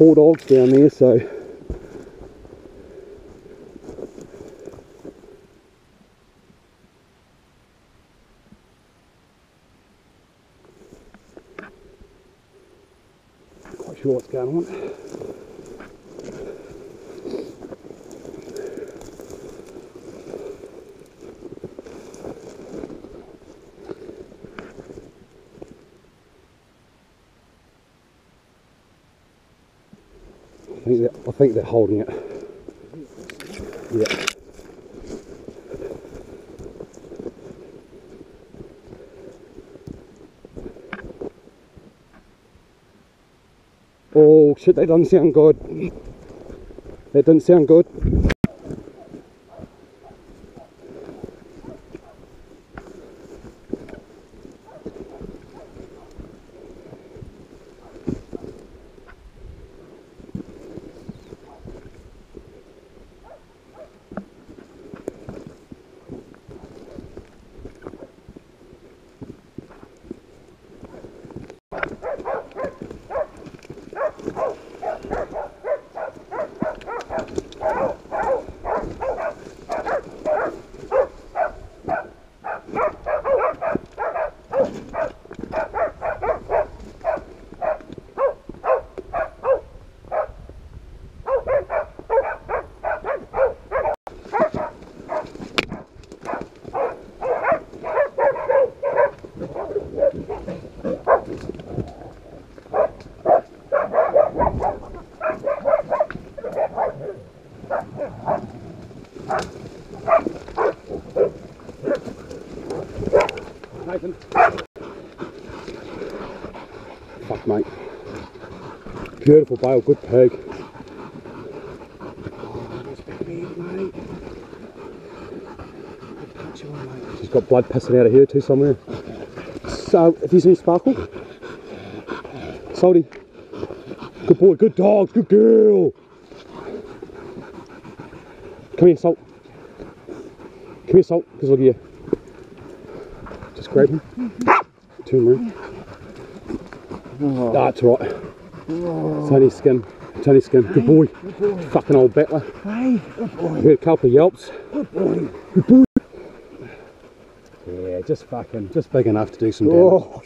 four dogs down there, so quite sure what's going on. I think that I think they're holding it. Yeah. Oh shit, that doesn't sound good. That doesn't sound good. Nathan. Fuck mate. Beautiful bale, good pig. She's got blood pissing out of here too somewhere. So, have you seen Sparkle? Salty. Good boy, good dog, good girl. Come here, Salt. Come here, Salt, because look at you. Grab him. Turn around. Ah, it's alright. It's skin. Only skin. Good boy. Fucking old battler. Hey, good boy, We had a couple of yelps. good boy. Yeah, just fucking, just big enough to do some damage. Oh,